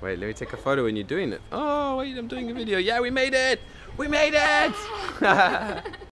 Wait, let me take a photo when you're doing it. Oh, wait, I'm doing a video. Yeah, we made it! We made it!